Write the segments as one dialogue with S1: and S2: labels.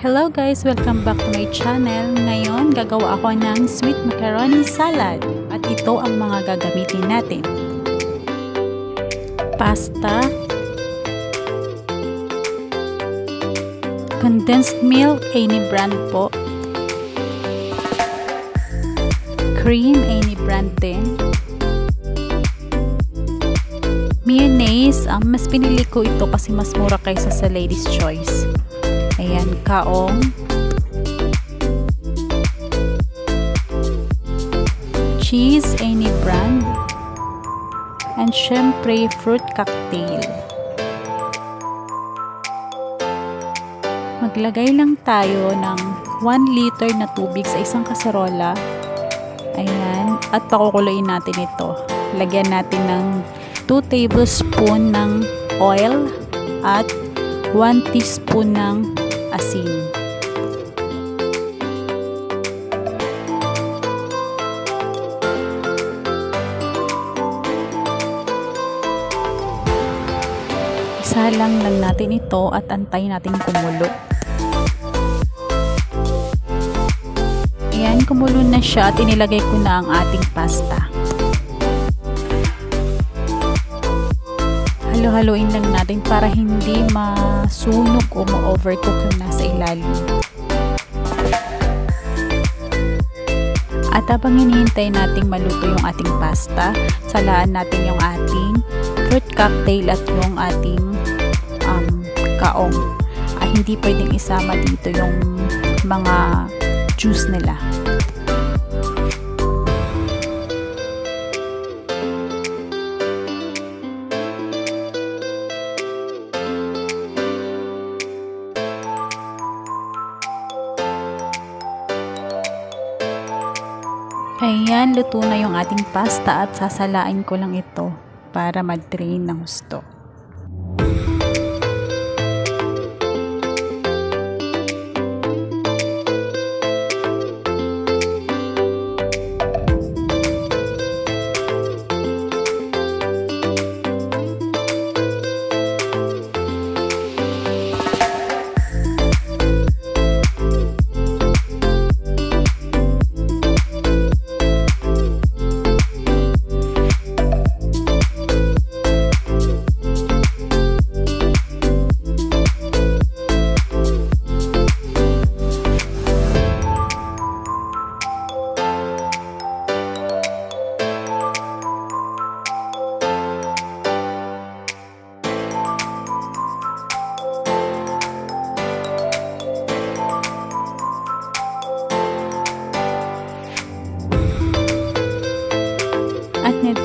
S1: Hello guys! Welcome back to my channel. Ngayon, gagawa ako ng sweet macaroni salad. At ito ang mga gagamitin natin. Pasta, condensed milk, any brand po, cream, any brand din, mayonnaise, um, mas pinili ko ito kasi mas mura kaysa sa ladies choice. Ayan, kaong. Cheese, any brand. And syempre, fruit cocktail. Maglagay lang tayo ng 1 liter na tubig sa isang kaserola. Ayan. At pakukuluin natin ito. Lagyan natin ng 2 tablespoon ng oil at 1 teaspoon ng asin. Isa lang lang natin ito at antay natin kumulo. Ayan, kumulo na siya at inilagay ko na ang ating pasta. Halo-haloin lang natin para hindi masunog o ma-overcook yung nasa ilalim. At habang hinihintay nating maluto yung ating pasta, salaan natin yung ating fruit cocktail at yung ating um, kaong. Ay, hindi pwedeng isama dito yung mga juice nila. Ayan, na yung ating pasta at sasalain ko lang ito para mag-drain ng gusto.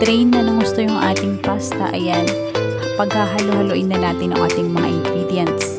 S1: Na-drain na ng gusto yung ating pasta, ayan, paghahalo-haloin na natin ang ating mga ingredients.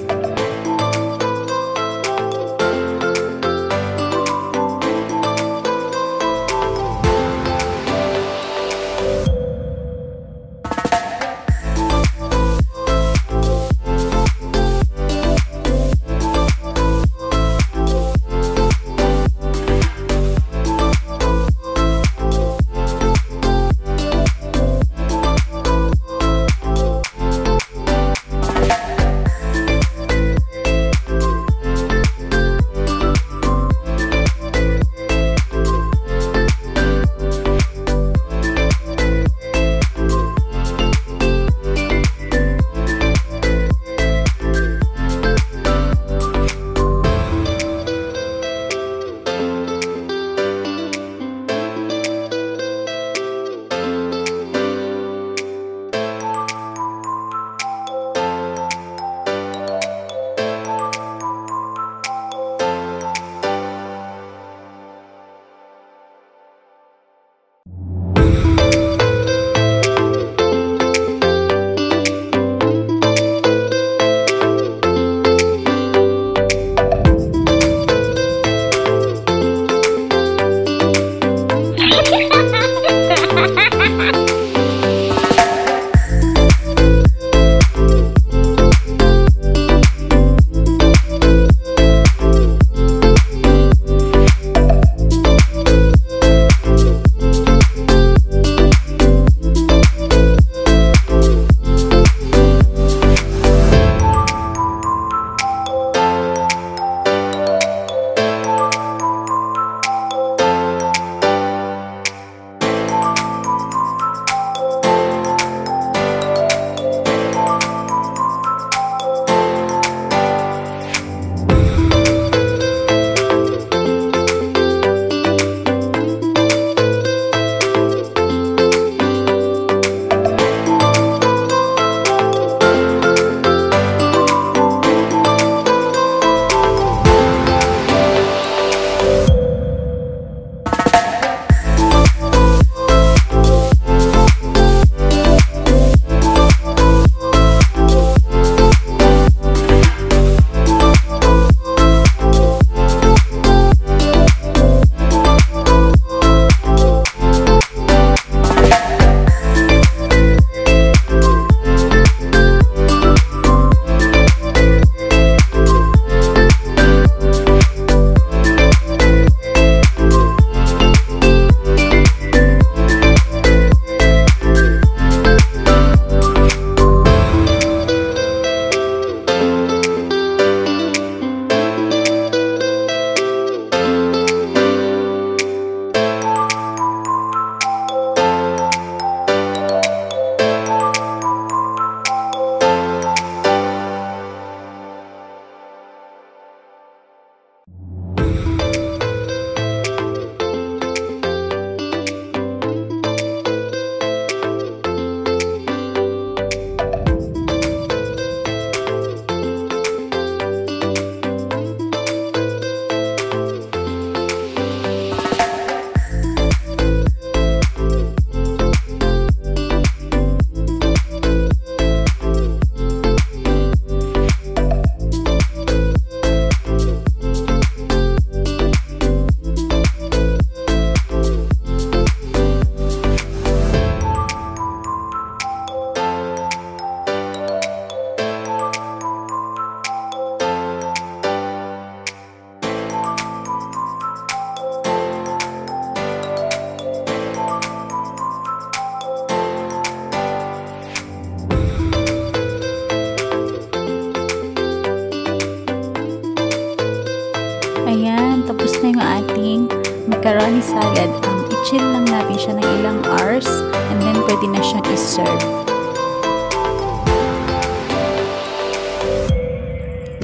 S1: Salad, ang i-chill lang natin siya ng ilang hours and then pwede na siyang i-serve.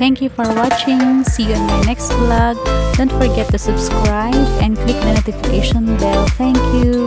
S1: Thank you for watching. See you in my next vlog. Don't forget to subscribe and click the notification bell. Thank you.